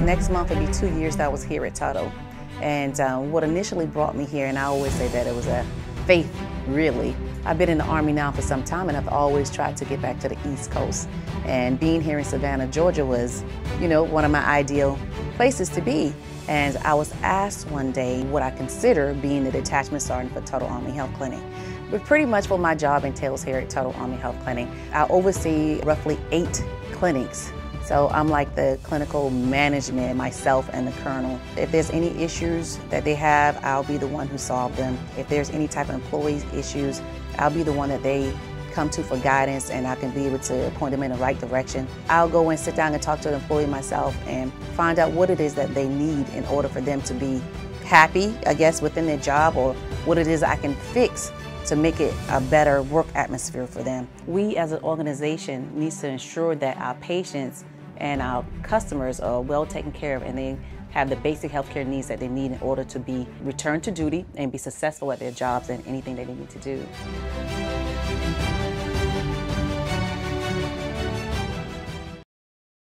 Next month will be two years that I was here at Tuttle. And um, what initially brought me here, and I always say that it was a faith, really. I've been in the Army now for some time, and I've always tried to get back to the East Coast. And being here in Savannah, Georgia was, you know, one of my ideal places to be. And I was asked one day what I consider being the detachment sergeant for Tuttle Army Health Clinic. But pretty much what my job entails here at Tuttle Army Health Clinic. I oversee roughly eight clinics so I'm like the clinical management, myself and the colonel. If there's any issues that they have, I'll be the one who solve them. If there's any type of employee issues, I'll be the one that they come to for guidance and I can be able to point them in the right direction. I'll go and sit down and talk to the employee myself and find out what it is that they need in order for them to be happy, I guess, within their job or what it is I can fix to make it a better work atmosphere for them. We as an organization needs to ensure that our patients and our customers are well taken care of and they have the basic healthcare needs that they need in order to be returned to duty and be successful at their jobs and anything that they need to do.